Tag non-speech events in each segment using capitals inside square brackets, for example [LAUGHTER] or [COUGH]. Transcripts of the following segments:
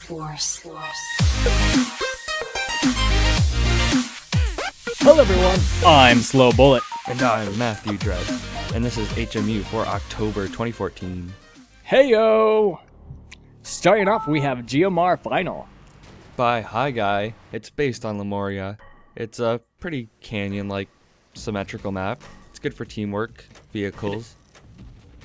Force. Hello everyone, I'm Slow Bullet. And I'm Matthew Dratt, and this is HMU for October 2014. Heyo! Starting off, we have Geomar Final. By Hi Guy, it's based on Lumoria. It's a pretty canyon-like symmetrical map. It's good for teamwork, vehicles.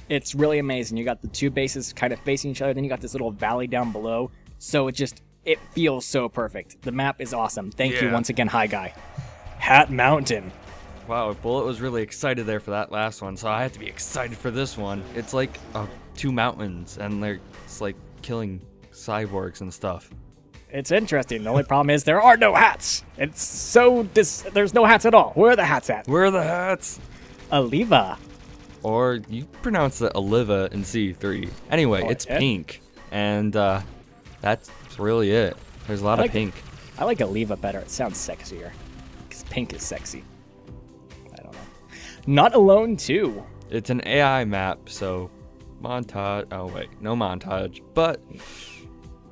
It's really amazing. You got the two bases kind of facing each other, then you got this little valley down below. So it just it feels so perfect. The map is awesome. Thank you once again, Hi Guy. Hat Mountain. Wow, Bullet was really excited there for that last one, so I have to be excited for this one. It's like uh, two mountains, and they're it's like killing cyborgs and stuff. It's interesting. The only problem is there are no hats. It's so dis- there's no hats at all. Where are the hats at? Where are the hats? Oliva. Or you pronounce it Oliva in C3. Anyway, Oh, it's yeah? pink, and uh, that's really it. There's a lot like of pink. I like Aliva better. It sounds sexier. Because pink is sexy. I don't know. Not Alone 2. It's an AI map, so montage. Oh wait, no montage, but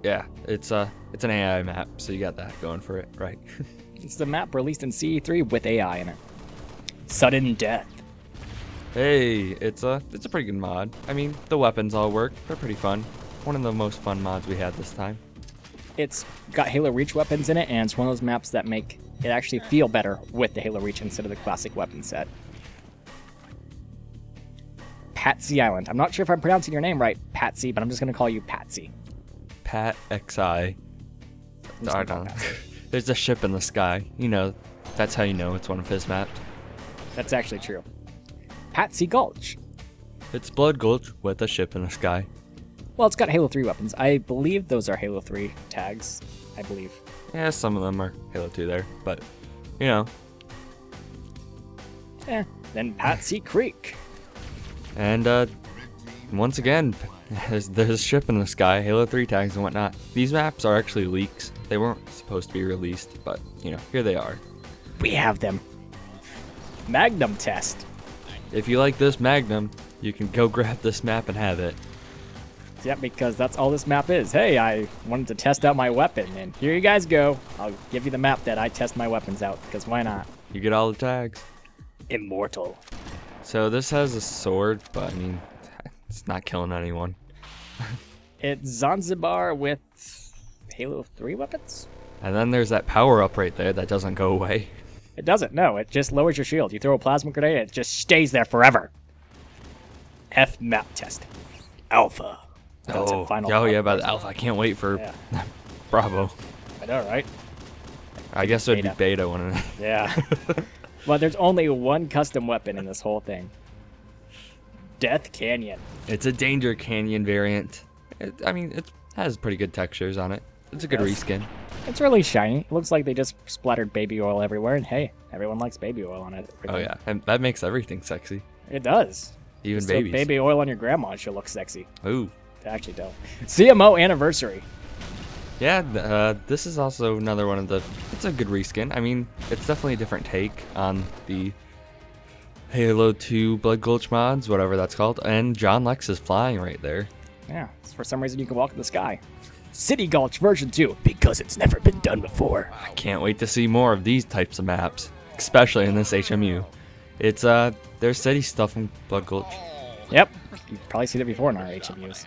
yeah, it's a it's an AI map, so you got that going for it, right? [LAUGHS] It's the map released in CE3 with AI in it. Sudden Death. hey, it's a it's a pretty good mod. I mean, the weapons all work. They're pretty fun. One of the most fun mods we had this time. It's got Halo Reach weapons in it, and it's one of those maps that make it actually feel better with the Halo Reach instead of the classic weapon set. Patsy Island. I'm not sure if I'm pronouncing your name right, Patsy, but I'm just going to call you Patsy. Pat XI. I'm just I gonna call don't know. Patsy. [LAUGHS] There's a ship in the sky. You know, that's how you know it's one of his maps. That's actually true. Patsy Gulch. It's Blood Gulch with a ship in the sky. Well, it's got Halo 3 weapons. I believe those are Halo 3 tags. I believe. Yeah, some of them are Halo 2 there, but you know, Eh. Then Patsy Creek. And uh, once again, [LAUGHS] there's, there's a ship in the sky, Halo 3 tags and whatnot. These maps are actually leaks. They weren't supposed to be released, but you know, here they are. We have them. Magnum Test. If you like this Magnum, you can go [LAUGHS] grab this map and have it. Yeah, because that's all this map is. Hey, I wanted to test out my weapon, and here you guys go. I'll give you the map that I test my weapons out, because why not? You get all the tags. Immortal. So this has a sword, but I mean, it's not killing anyone. [LAUGHS] It's Zanzibar with Halo 3 weapons? And then there's that power up right there that doesn't go away. It doesn't, no. It just lowers your shield. You throw a plasma grenade, it just stays there forever. F map test. Alpha. That's oh, final oh yeah, by the alpha. I can't wait for Yeah. [LAUGHS] Bravo. I know, right? I guess it would Beta. be beta one. [LAUGHS] Yeah. [LAUGHS] well, there's only one custom weapon in this whole thing. Death Canyon. It's a Danger Canyon variant. It, I mean, it has pretty good textures on it. It's a good Yes. reskin. It's really shiny. It looks like they just splattered baby oil everywhere, and hey, everyone likes baby oil on it. Oh yeah, and that makes everything sexy, It does. even babies. baby oil on your grandma should look sexy. Ooh, actually don't. CMO anniversary. yeah. Uh, this is also another one of the. It's a good reskin. I mean, it's definitely a different take on the Halo 2 Blood Gulch mods, whatever that's called. And John Lex is flying right there. Yeah, for some reason you can walk in the sky. City Gulch version 2, because it's never been done before. I can't wait to see more of these types of maps, especially in this HMU. It's uh, there's city stuff in Blood Gulch. Yep, you've probably seen it before in our HMUs.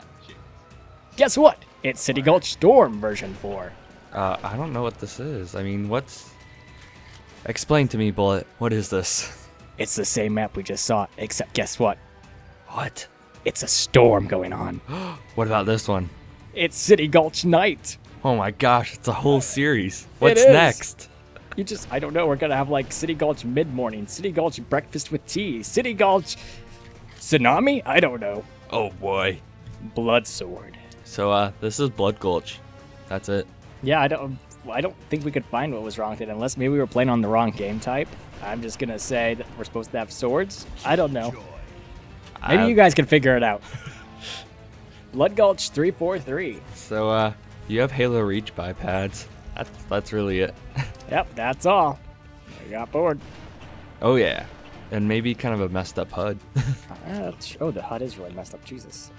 Guess what? It's City Gulch Storm version 4. Uh, I don't know what this is. I mean, what's? Explain to me, Bullet. What is this? It's the same map we just saw, except guess what? What? It's a storm going on. [GASPS] What about this one? It's City Gulch Night. Oh my gosh, it's a whole series. What's next? You just, I don't know, we're gonna have like City Gulch mid morning, City Gulch breakfast with tea, City Gulch tsunami? I don't know. Oh boy. Blood Sword. So uh, this is Blood Gulch. That's it. Yeah, I don't, I don't think we could find what was wrong with it unless maybe we were playing on the wrong game type. I'm just gonna say that we're supposed to have swords. I don't know. Maybe Uh, you guys can figure it out. [LAUGHS] Blood Gulch 343. So uh, you have Halo Reach bipeds. That's that's really it. [LAUGHS] Yep, that's all. I got bored. oh yeah, and maybe kind of a messed up HUD. [LAUGHS] Uh, oh, the HUD is really messed up. Jesus.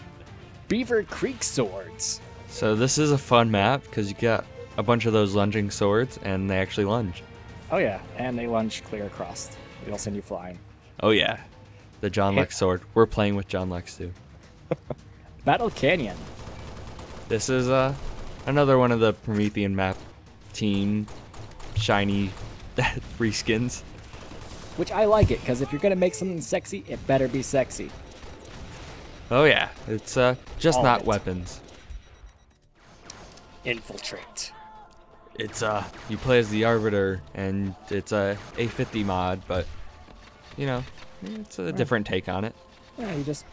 Beaver Creek swords. So this is a fun map because you got a bunch of those lunging swords and they actually lunge. Oh yeah, and they lunge clear across. They'll send you flying. Oh yeah, the John. Lex sword. We're playing with John Lex too. [LAUGHS] Battle Canyon. This is uh another one of the Promethean map team shiny [LAUGHS] reskins. Which I like it, because if you're gonna make something sexy, it better be sexy. Oh yeah, it's uh just All not it. weapons. Infiltrate. It's uh you play as the Arbiter and it's a A50 mod, but you know it's a different take on it. Yeah, you just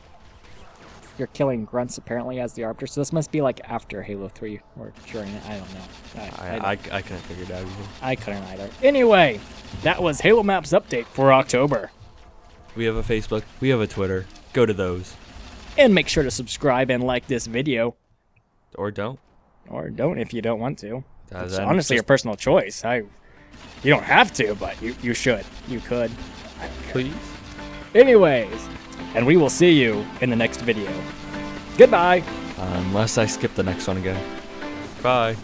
you're killing grunts apparently as the arbiter. So this must be like after Halo 3 or during it. I don't know. I, I I, I, I couldn't figure it out either. I couldn't either. Anyway, that was Halo Maps update for October. We have a Facebook, we have a Twitter. Go to those And make sure to subscribe and like this video, or don't. or don't if you don't want to. Uh, It's honestly your personal choice. I, you don't have to, but you, you should. You could. please. Anyways, and we will see you in the next video. Goodbye. Unless I skip the next one again. Bye.